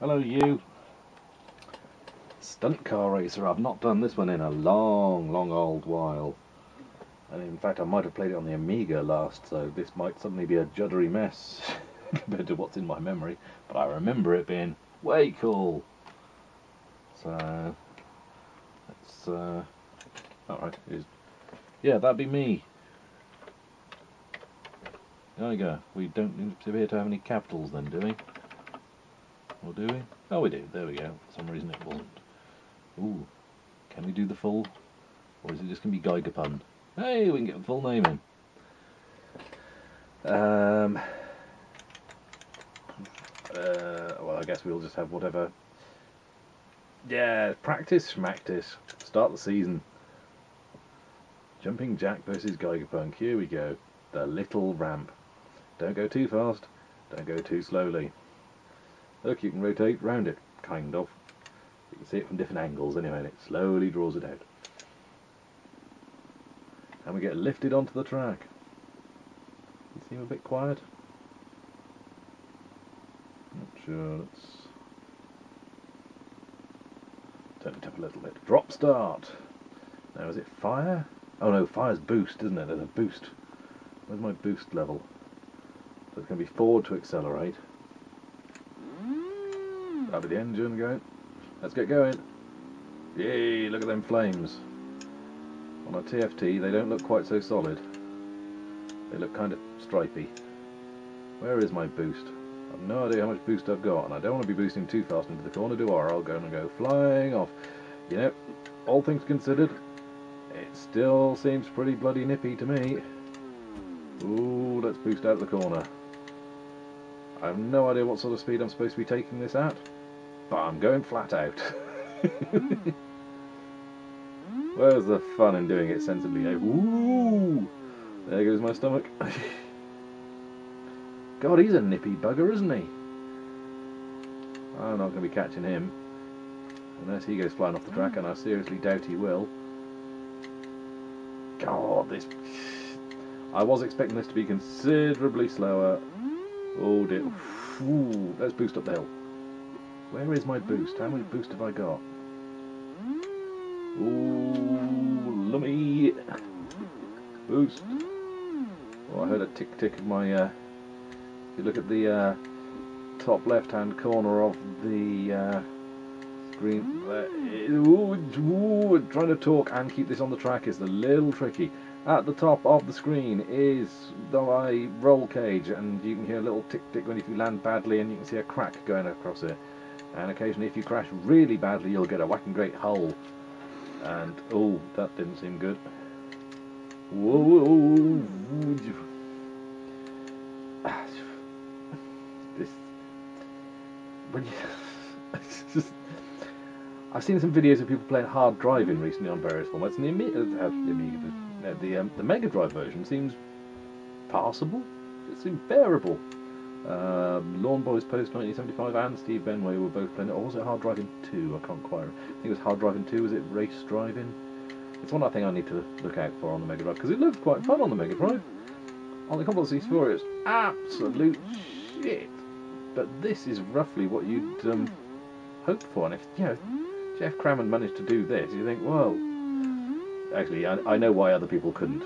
Hello, you. Stunt car racer. I've not done this one in a long, long old while. And in fact, I might have played it on the Amiga last, so this might suddenly be a juddery mess compared to what's in my memory. But I remember it being way cool. So, let's. Uh, Alright, yeah, that'd be me. There we go. We don't appear to have any capitals then, do we? Or do we? Oh, we do. There we go. For some reason it wasn't. Ooh. Can we do the full? Or is it just going to be Geiger pun? Hey, we can get the full name in. Um, uh, well, I guess we'll just have whatever. Yeah, practice, schmactice. Start the season. Jumping Jack versus GigerPunk. Here we go. The little ramp. Don't go too fast. Don't go too slowly. Look, you can rotate round it, kind of. You can see it from different angles anyway, and it slowly draws it out. And we get lifted onto the track. You seem a bit quiet. Not sure. Let's turn it up a little bit. Drop start. Now is it fire? Oh no, fire's boost, isn't it? There's a boost. Where's my boost level? So it's going to be forward to accelerate. Be the engine going. Let's get going. Yay, look at them flames. On a TFT, they don't look quite so solid. They look kind of stripy. Where is my boost? I've no idea how much boost I've got, and I don't want to be boosting too fast into the corner, do I? Or I'll go and go flying off. You know, all things considered, it still seems pretty bloody nippy to me. Ooh, let's boost out of the corner. I have no idea what sort of speed I'm supposed to be taking this at, but I'm going flat out. Where's the fun in doing it sensibly? Eh? Ooh, there goes my stomach. God, he's a nippy bugger, isn't he? I'm not going to be catching him. Unless he goes flying off the track, and I seriously doubt he will. God, this... I was expecting this to be considerably slower. Oh dear. Ooh, let's boost up the hill. Where is my boost? How much boost have I got? Ooh, lummy. Boost. Oh, I heard a tick tick of my... Uh, if you look at the uh, top left hand corner of the uh, screen, ooh, ooh, trying to talk and keep this on the track is a little tricky. At the top of the screen is my roll cage, and you can hear a little tick tick when if you land badly, and you can see a crack going across it. And occasionally, if you crash really badly, you'll get a whacking great hole. And oh, that didn't seem good. Whoa! This when you. I've seen some videos of people playing hard driving recently on various formats, and the Amiga, uh, the, Amiga, uh, the, um, the Mega Drive version seems passable. It seems bearable. Um, Lawn Boys Post 1975 and Steve Benway were both playing it. Or was it Hard Driving 2? I can't quite. Remember. I think it was Hard Driving 2. Was it Race Driving? It's one I think I need to look out for on the Mega Drive because it looked quite fun on the Mega Drive. On the Commodore 64, it's absolute shit. But this is roughly what you'd um, hope for. And if you know Geoff Crammond managed to do this, you think, well, actually, I, I know why other people couldn't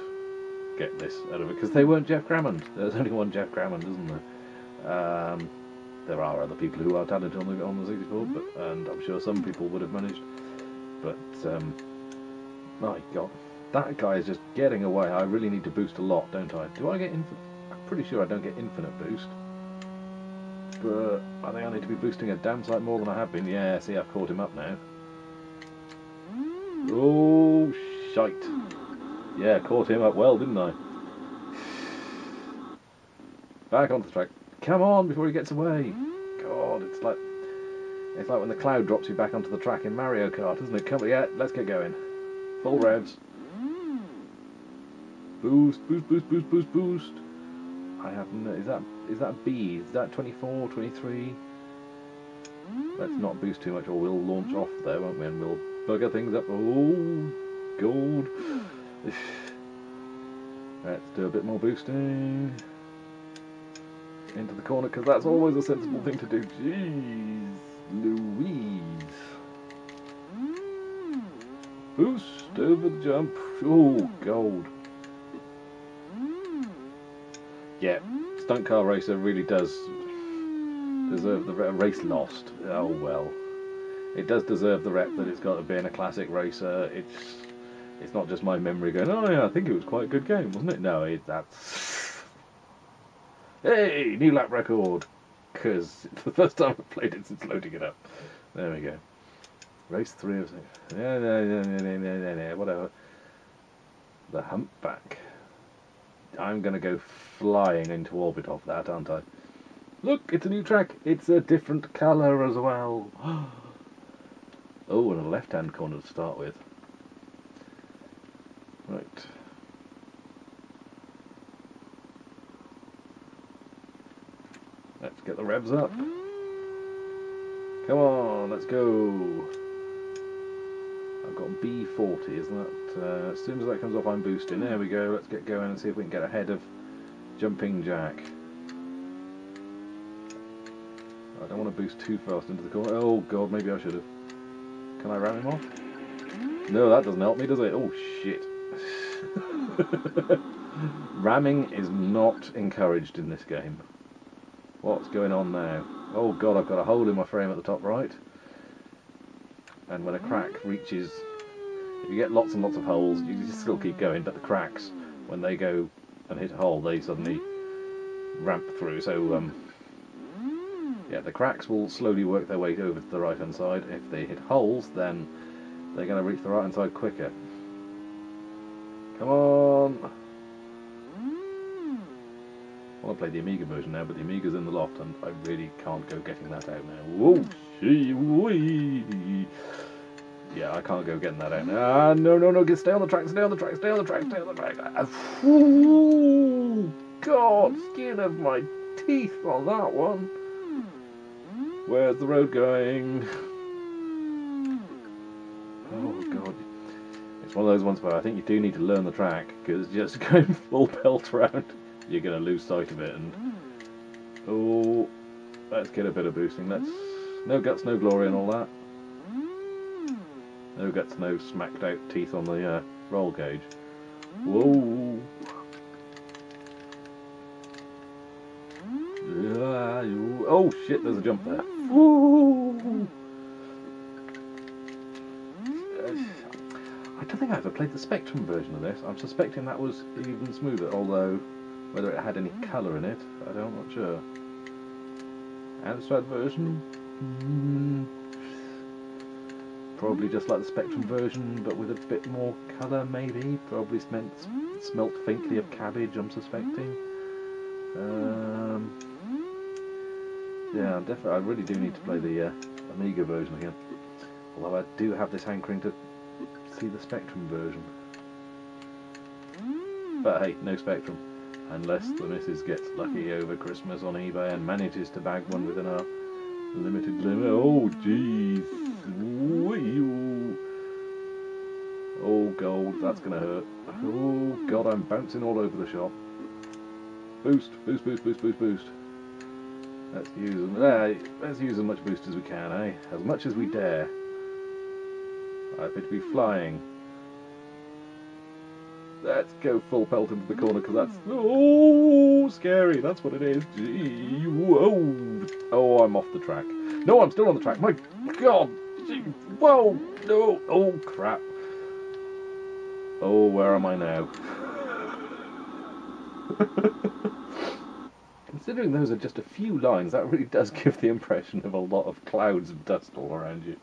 get this out of it because they weren't Geoff Crammond. There's only one Geoff Crammond, isn't there? Um, there are other people who are talented on the on the 64, but and I'm sure some people would have managed. But um, my God, that guy is just getting away. I really need to boost a lot, don't I? Do I get infinite? I'm pretty sure I don't get infinite boost. But I think I need to be boosting a damn sight more than I have been. Yeah, see, I've caught him up now. Oh, shite. Yeah, caught him up well, didn't I? Back onto the track. Come on before he gets away. Mm. God, it's like it's like when the cloud drops you back onto the track in Mario Kart, isn't it? Come on, yeah, let's get going. Full revs. Mm. Boost, boost, boost, boost, boost, boost. I have no, is that is that B? Is that 24, 23? Let's not boost too much or we'll launch off there, won't we? And we'll bugger things up. Oh, gold. Let's do a bit more boosting into the corner because that's always a sensible thing to do. Jeez. Louise. Boost over the jump. Oh, gold. Yeah, Stunt Car Racer really does deserve the race lost. Oh well, it does deserve the rep that it's got to being a classic racer. It's it's not just my memory going. Oh yeah, I think it was quite a good game, wasn't it? No, it, that's hey new lap record because it's the first time I've played it since loading it up. There we go. Race three of six. Yeah, yeah, yeah, yeah, yeah, yeah, whatever. The humpback. I'm going to go flying into orbit off that, aren't I? Look, it's a new track. It's a different colour as well. oh, and a left-hand corner to start with. Right. Let's get the revs up. Come on, let's go. I've got B40, isn't that? Uh, as soon as that comes off, I'm boosting. There we go. Let's get going and see if we can get ahead of Jumping Jack. I don't want to boost too fast into the corner. Oh god, maybe I should have. Can I ram him off? No, that doesn't help me, does it? Oh shit. Ramming is not encouraged in this game. What's going on now? Oh god, I've got a hole in my frame at the top right. And when a crack reaches, if you get lots and lots of holes, you still keep going, but the cracks, when they go and hit a hole, they suddenly ramp through. So, um, yeah, the cracks will slowly work their way over to the right hand side. If they hit holes, then they're going to reach the right hand side quicker. Come on! I want to play the Amiga version now, but the Amiga's in the loft, and I really can't go getting that out now. Whoa, gee, wee. Yeah, I can't go getting that out now. Ah, no, no, no, get stay on the track, stay on the track, stay on the track, stay on the track. Ah, God, skin of my teeth on that one. Where's the road going? Oh, God. It's one of those ones where I think you do need to learn the track, because just going full pelt around you're going to lose sight of it. And oh, let's get a bit of boosting. Let's no guts, no glory, and all that. No guts, no smacked out teeth on the uh, roll cage. Whoa. Oh shit, there's a jump there. Woo. I don't think I ever played the Spectrum version of this. I'm suspecting that was even smoother, although whether it had any colour in it, I don't, am not sure. Amstrad version? Mm, probably just like the Spectrum version, but with a bit more colour, maybe. Probably smelt, smelt faintly of cabbage, I'm suspecting. Um, yeah, definitely. I really do need to play the uh, Amiga version again. Although I do have this hankering to see the Spectrum version. But hey, no Spectrum unless the missus gets lucky over Christmas on eBay and manages to bag one within our limited limit. Oh, jeez. Oh, gold, that's going to hurt. Oh, God, I'm bouncing all over the shop. Boost, boost, boost, boost, boost, boost. Let's use them. Uh, let's use as much boost as we can, eh? As much as we dare. I appear to be flying. Let's go full pelt into the corner because that's oh scary. That's what it is. Gee, whoa! Oh, I'm off the track. No, I'm still on the track. My God! Gee, whoa! No! Oh crap! Oh, where am I now? Considering those are just a few lines, that really does give the impression of a lot of clouds of dust all around you.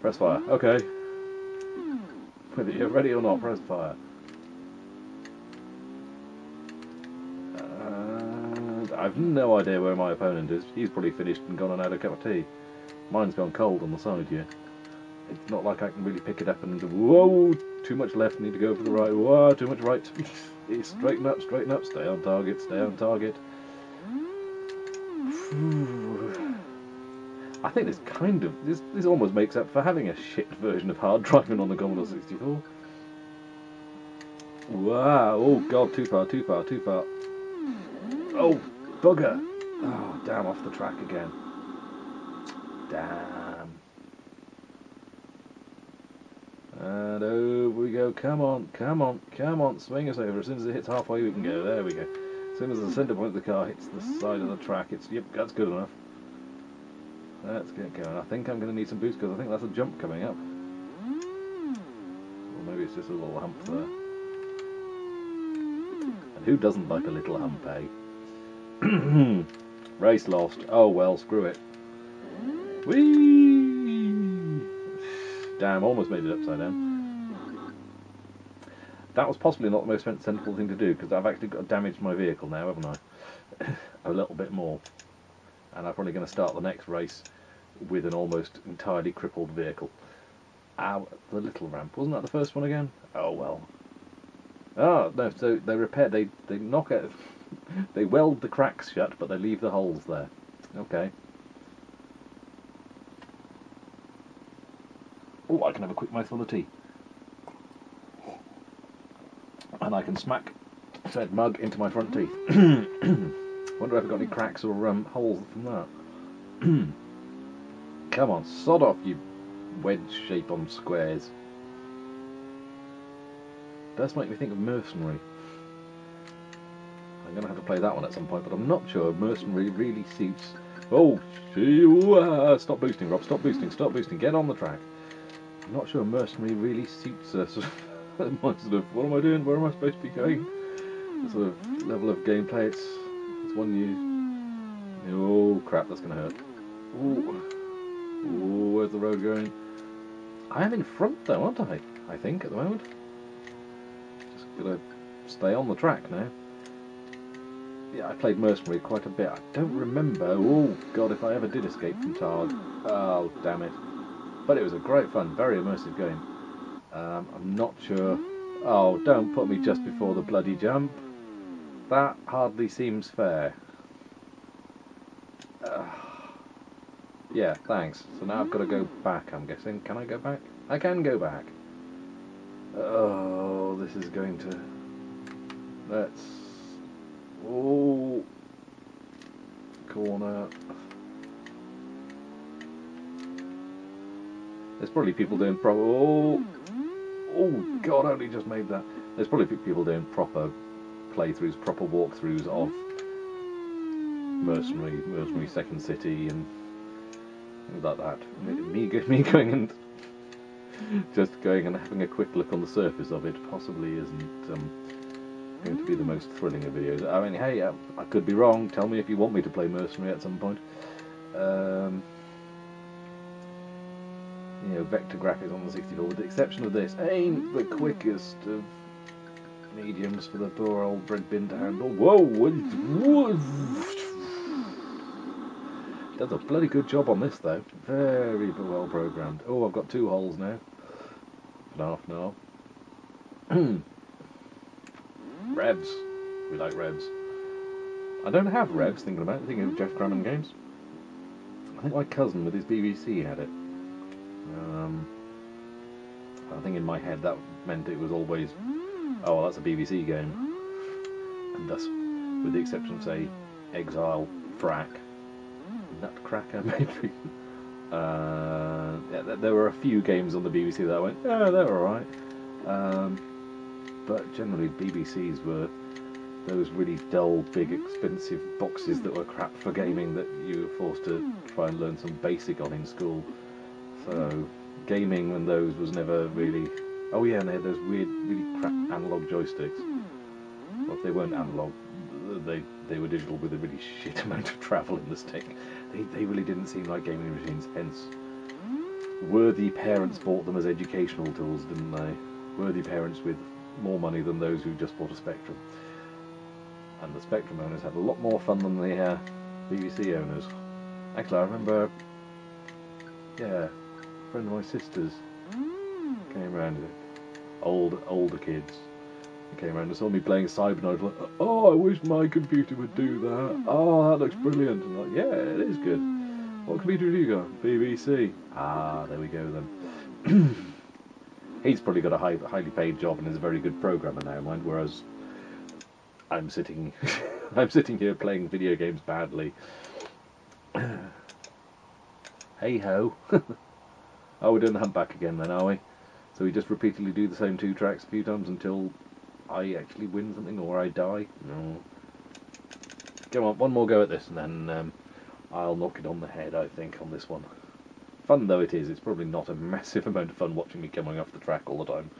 Press fire. Okay. Whether you're ready or not, press fire. Uh, I've no idea where my opponent is. He's probably finished and gone and had a cup of tea. Mine's gone cold on the side here. It's not like I can really pick it up and whoa, too much left, need to go for the right. Whoa, too much right. straighten up, straighten up, stay on target, stay on target. I think this kind of this this almost makes up for having a shit version of hard driving on the Commodore 64. Wow! Oh god, too far, too far, too far. Oh, bugger! Oh, damn, off the track again. Damn. And over we go. Come on, come on, come on. Swing us over. As soon as it hits halfway, we can go. There we go. As soon as the centre point of the car hits the side of the track, it's yep, that's good enough. Let's get going. I think I'm going to need some boost because I think that's a jump coming up. Or maybe it's just a little hump there. And who doesn't like a little hump, eh? Race lost. Oh well, screw it. Whee! Damn, almost made it upside down. That was possibly not the most sensible thing to do because I've actually got damaged my vehicle now, haven't I? a little bit more and I'm probably going to start the next race with an almost entirely crippled vehicle. Ow, the little ramp. Wasn't that the first one again? Oh well. Oh, no, so they repair, they, they knock it, they weld the cracks shut, but they leave the holes there. Okay. Oh, I can have a quick mouthful of tea. And I can smack said mug into my front teeth. Wonder if I've got any cracks or um, holes from that. Come on, sod off, you wedge shape on squares. Does make me think of Mercenary. I'm going to have to play that one at some point, but I'm not sure Mercenary really suits... Oh, uh, stop boosting, Rob, stop boosting, stop boosting, get on the track. I'm not sure Mercenary really suits us. sort of, what am I doing, where am I supposed to be going? Sort of level of gameplay, it's it's one you. Oh crap, that's gonna hurt. Ooh. Ooh, where's the road going? I am in front though, aren't I? I think at the moment. Just gotta stay on the track now. Yeah, I played Mercenary quite a bit. I don't remember. Oh god, if I ever did escape from Targ. Oh damn it. But it was a great fun, very immersive game. Um, I'm not sure. Oh, don't put me just before the bloody jump. That hardly seems fair. Uh, yeah, thanks. So now I've got to go back, I'm guessing. Can I go back? I can go back. Oh, this is going to... Let's... Oh... Corner... There's probably people doing pro... Oh... Oh, God, I only just made that. There's probably people doing proper playthroughs, proper walkthroughs of Mercenary, Mercenary Second City, and things like that. Me, me going and just going and having a quick look on the surface of it possibly isn't um, going to be the most thrilling of videos. I mean, hey, uh, I could be wrong. Tell me if you want me to play Mercenary at some point. Um, you know, vector graphics on the 64, with the exception of this, ain't the quickest of mediums for the poor old bread bin to handle. Whoa! Does a bloody good job on this though. Very well programmed. Oh, I've got two holes now. Half now. revs. We like revs. I don't have revs thinking about it, thinking of Geoff Crammond games. I think my cousin with his BBC had it. Um, I think in my head that meant it was always oh, well, that's a BBC game. And thus, with the exception of, say, Exile, Frak, Nutcracker, maybe. Uh, yeah, there were a few games on the BBC that I went, oh, they're alright. Um, but generally, BBCs were those really dull, big, expensive boxes that were crap for gaming that you were forced to try and learn some basic on in school. So, gaming when those was never really Oh yeah, and they had those weird, really crap analog joysticks. Well, they weren't analog, they they were digital with a really shit amount of travel in the stick. They they really didn't seem like gaming machines. Hence, worthy parents bought them as educational tools, didn't they? Worthy parents with more money than those who just bought a Spectrum. And the Spectrum owners had a lot more fun than the uh, BBC owners. Actually, I remember, yeah, a friend of my sister's came around old older kids came around and saw me playing Cybernoid like, oh, I wish my computer would do that. Oh, that looks brilliant. And like, yeah, it is good. Hmm. What computer have you got? BBC. Ah, there we go then. He's probably got a high, highly paid job and is a very good programmer now, mind. Whereas I'm sitting, I'm sitting here playing video games badly. Hey ho. oh, we're doing the humpback again then, are we? So we just repeatedly do the same two tracks a few times until I actually win something or I die? No. Come on, one more go at this and then um, I'll knock it on the head, I think, on this one. Fun though it is, it's probably not a massive amount of fun watching me coming off the track all the time.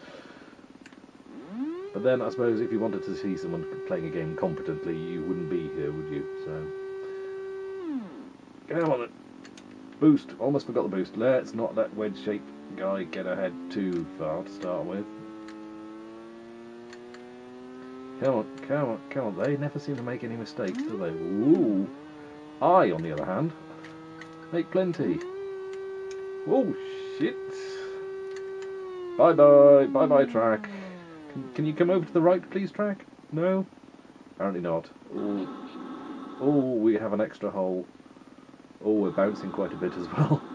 But then I suppose if you wanted to see someone playing a game competently, you wouldn't be here, would you? So. Come on. Boost. Almost forgot the boost. Let's not let wedge shaped guy get ahead too far to start with. Come on, come on, come on. They never seem to make any mistakes, do they? Ooh. I, on the other hand, make plenty. Oh, shit. Bye bye, bye bye, track. Can, can you come over to the right, please, track? No? Apparently not. Oh we have an extra hole. Oh, we're bouncing quite a bit as well.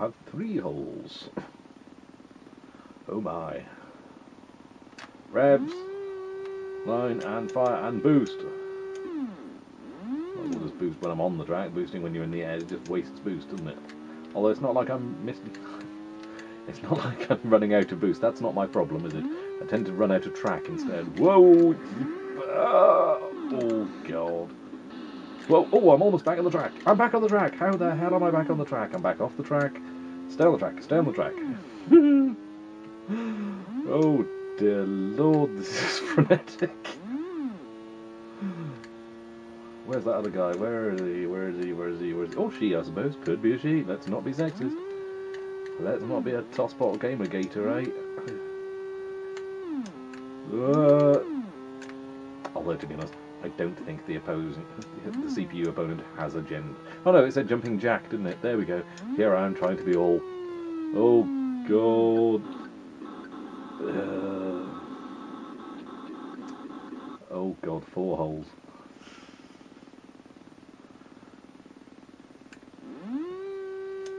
Have three holes. Oh my. Revs, line and fire and boost. We'll just boost when I'm on the track. Boosting when you're in the air just wastes boost, doesn't it? Although it's not like I'm missing. It's not like I'm running out of boost. That's not my problem, is it? I tend to run out of track instead. Whoa! Ah, oh, God. Whoa, oh, I'm almost back on the track. I'm back on the track. How the hell am I back on the track? I'm back off the track. Stay on the track. Stay on the track. oh, dear Lord, this is frenetic. Where's that other guy? Where is he? Where is he? Where is he? Where is he? Oh, she, I suppose. Could be a she. Let's not be sexist. Let's not be a tosspot gamer gator, eh? Uh, although, to be honest, I don't think the opposing, the CPU opponent has a gen. Oh no, it said jumping jack, didn't it? There we go. Here I am trying to be all. Oh god. Uh, oh god, four holes.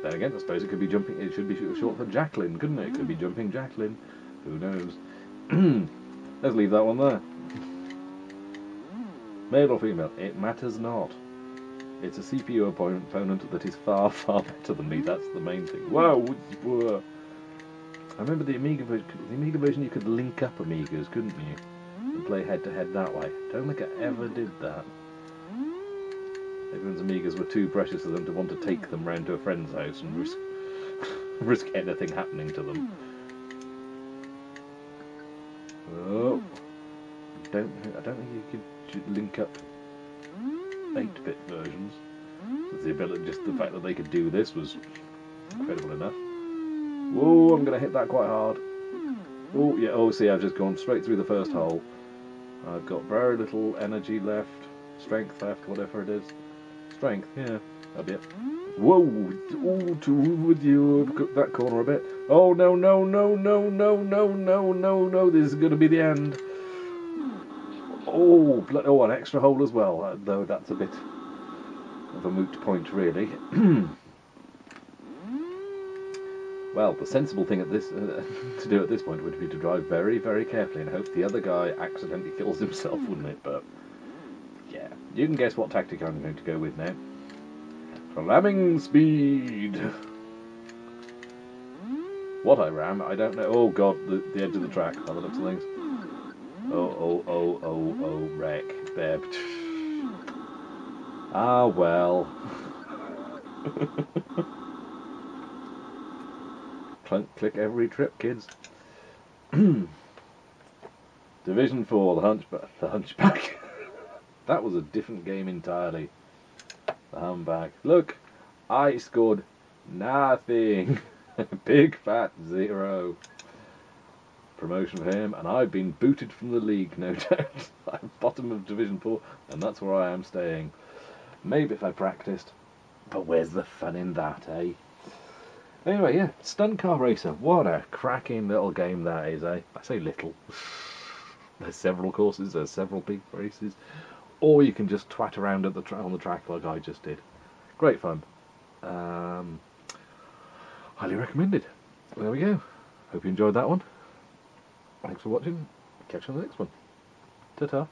Then again, I suppose it could be jumping. It should be short for Jacqueline, couldn't it? It could be jumping Jacqueline. Who knows? Let's leave that one there. Male or female, it matters not. It's a CPU opponent that is far, far better than me. That's the main thing. Whoa! I remember the Amiga version. The Amiga version, you could link up Amigas, couldn't you? And play head to head that way. Don't think I ever did that. Everyone's Amigas were too precious to them to want to take them round to a friend's house and risk risk anything happening to them. Oh, don't I don't think you could, link up 8-bit versions. The ability, just the fact that they could do this was incredible enough. Whoa, I'm going to hit that quite hard. Oh, yeah, oh, see, I've just gone straight through the first hole. I've got very little energy left, strength left, whatever it is. Strength, yeah, that'll be it. Whoa, oh, to with you, that corner a bit. Oh, no, no, no, no, no, no, no, no, no, this is going to be the end. Oh, oh, an extra hole as well, uh, though that's a bit of a moot point, really. well, the sensible thing at this uh, to do at this point would be to drive very, very carefully and hope the other guy accidentally kills himself, wouldn't it? But yeah, you can guess what tactic I'm going to go with now. Ramming speed. What I ram, I don't know. Oh god, the, the edge of the track, by the looks of things. Oh, oh, oh, oh, oh, wreck. There. Ah, well. Clunk, click every trip, kids. Division 4, the Hunchback. The Hunchback. that was a different game entirely. The Humpback. Look, I scored nothing. Big fat zero promotion for him, and I've been booted from the league, no doubt. I'm bottom of Division 4, and that's where I am staying. Maybe if I practiced, but where's the fun in that, eh? Anyway, yeah, Stunt Car Racer. What a cracking little game that is, eh? I say little. there's several courses, there's several big races, or you can just twat around at the on the track like I just did. Great fun. Um, highly recommended. There we go. Hope you enjoyed that one. Thanks for watching. Catch you on the next one. Ta-ta.